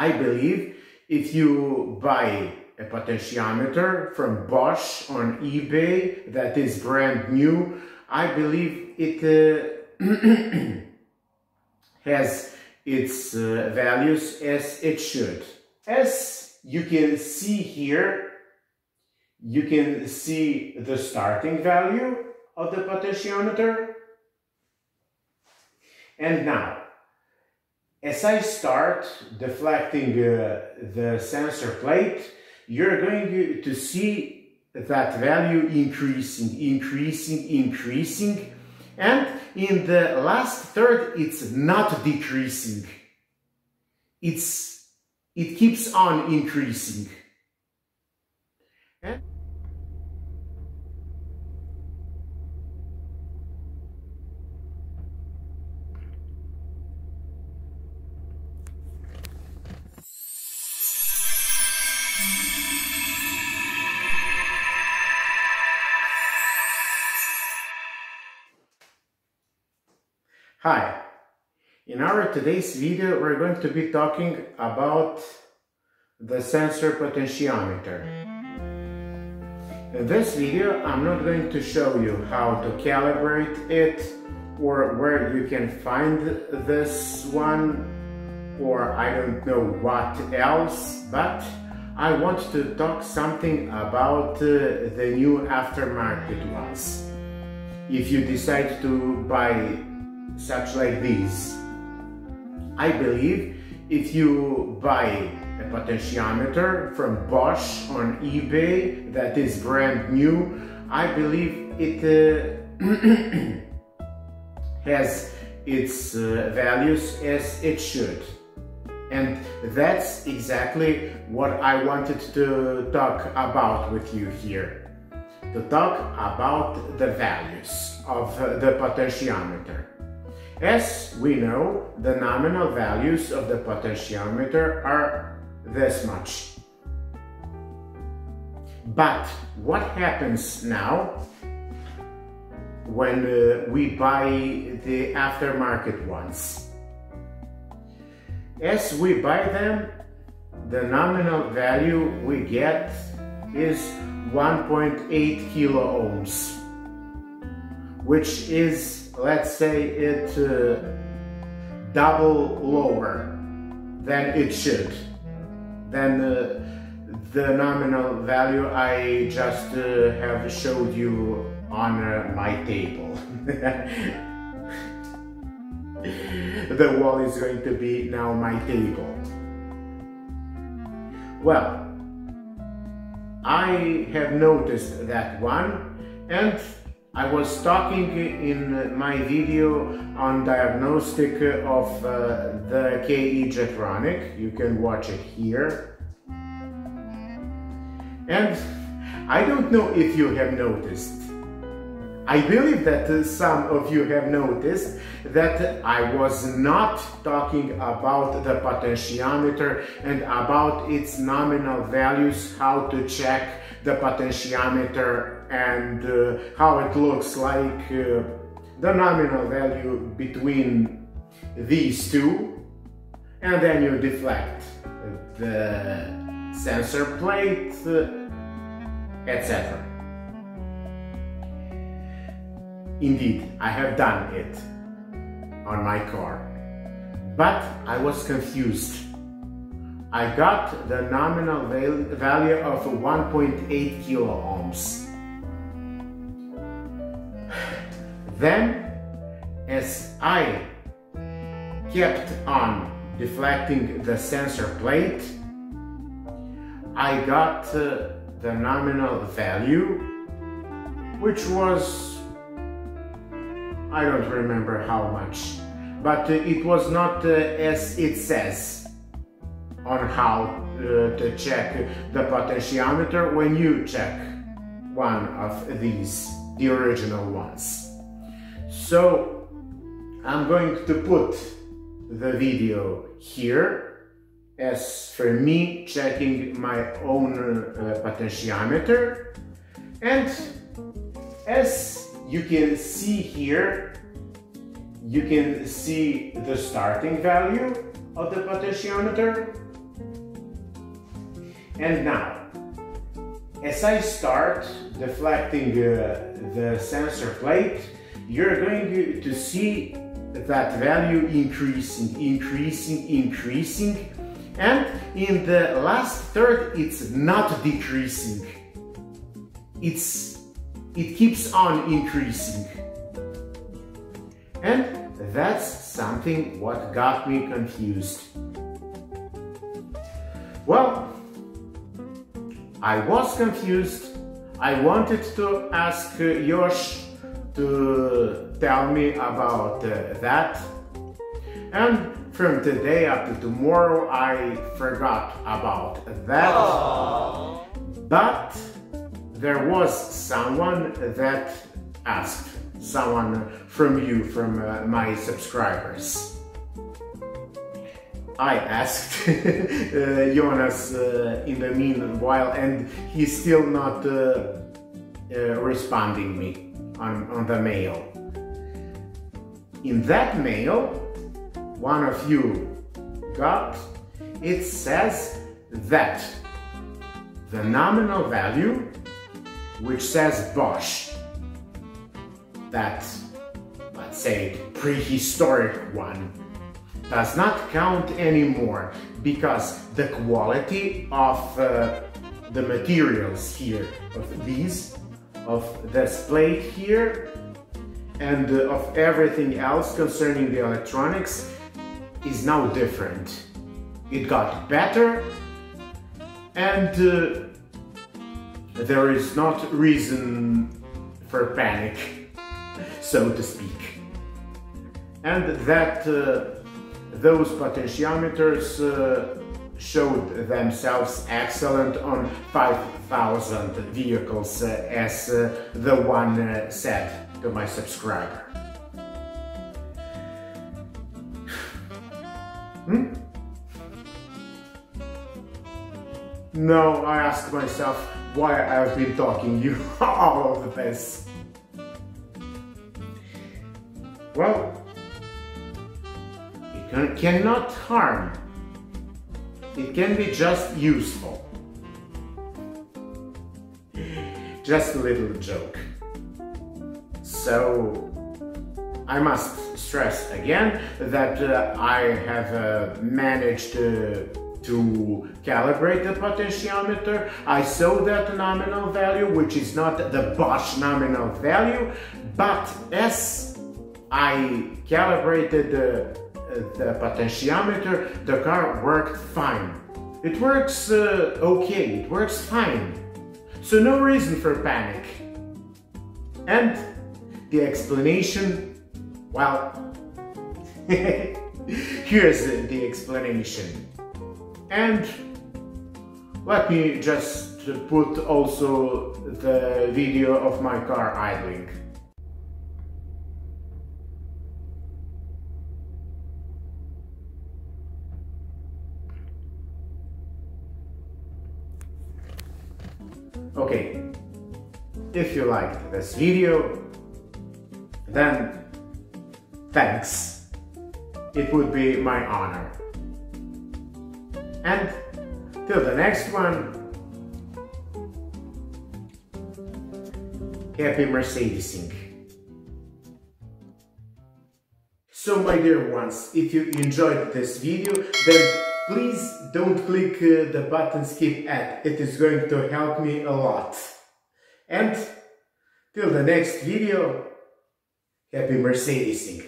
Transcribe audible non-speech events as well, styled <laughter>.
I believe if you buy a potentiometer from Bosch on eBay that is brand new, I believe it uh, <clears throat> has its uh, values as it should. As you can see here, you can see the starting value of the potentiometer. And now, as I start deflecting uh, the sensor plate, you're going to see that value increasing, increasing, increasing. And in the last third, it's not decreasing. It's, it keeps on increasing. And Hi, in our today's video we're going to be talking about the sensor potentiometer. In this video I'm not going to show you how to calibrate it or where you can find this one or I don't know what else but I want to talk something about uh, the new aftermarket ones. If you decide to buy such like these. I believe if you buy a potentiometer from Bosch on eBay that is brand new, I believe it uh, <clears throat> has its uh, values as it should. And that's exactly what I wanted to talk about with you here. To talk about the values of the potentiometer. As we know, the nominal values of the potentiometer are this much. But what happens now when uh, we buy the aftermarket ones? As we buy them, the nominal value we get is 1.8 kilo ohms, which is let's say it uh, double lower than it should than uh, the nominal value I just uh, have showed you on uh, my table. <laughs> the wall is going to be now my table. Well, I have noticed that one and I was talking in my video on diagnostic of uh, the KE Jetronic. You can watch it here. And I don't know if you have noticed. I believe that uh, some of you have noticed that I was not talking about the potentiometer and about its nominal values, how to check the potentiometer and uh, how it looks like uh, the nominal value between these two. And then you deflect the sensor plate etc indeed I have done it on my car but I was confused I got the nominal value of 1.8 kilo ohms. <sighs> Then, as I kept on deflecting the sensor plate, I got uh, the nominal value, which was, I don't remember how much, but it was not uh, as it says on how uh, to check the potentiometer when you check one of these, the original ones. So I'm going to put the video here as for me checking my own uh, potentiometer and as you can see here you can see the starting value of the potentiometer And now, as I start deflecting uh, the sensor plate, you're going to see that value increasing, increasing, increasing, and in the last third it's not decreasing. It's it keeps on increasing. And that's something what got me confused. Well, I was confused. I wanted to ask Josh to tell me about uh, that. And from today up to tomorrow, I forgot about that. Aww. But there was someone that asked, someone from you, from uh, my subscribers. I asked <laughs> uh, Jonas uh, in the meanwhile and he's still not uh, uh, responding me on, on the mail. In that mail, one of you got, it says that the nominal value, which says Bosch, that, let's say, prehistoric one, does not count anymore because the quality of uh, the materials here, of these, of this plate here, and uh, of everything else concerning the electronics is now different. It got better and uh, there is not reason for panic, so to speak. And that uh, those potentiometers uh, showed themselves excellent on 5000 vehicles, uh, as uh, the one uh, said to my subscriber. Hmm? No, I ask myself why I've been talking you <laughs> all of this. Well, it can, cannot harm. It can be just useful. <laughs> Just a little joke. So, I must stress again that uh, I have uh, managed to, to calibrate the potentiometer. I saw that nominal value, which is not the Bosch nominal value, but as I calibrated the, the potentiometer, the car worked fine. It works uh, okay, it works fine. So no reason for panic. And the explanation, well, <laughs> here's the explanation. And let me just put also the video of my car idling. Okay, if you liked this video, then thanks. It would be my honor. And till the next one, happy Mercedesing. So my dear ones, if you enjoyed this video, then please don't click uh, the button skip ad. It is going to help me a lot. And till the next video, happy Mercedesing.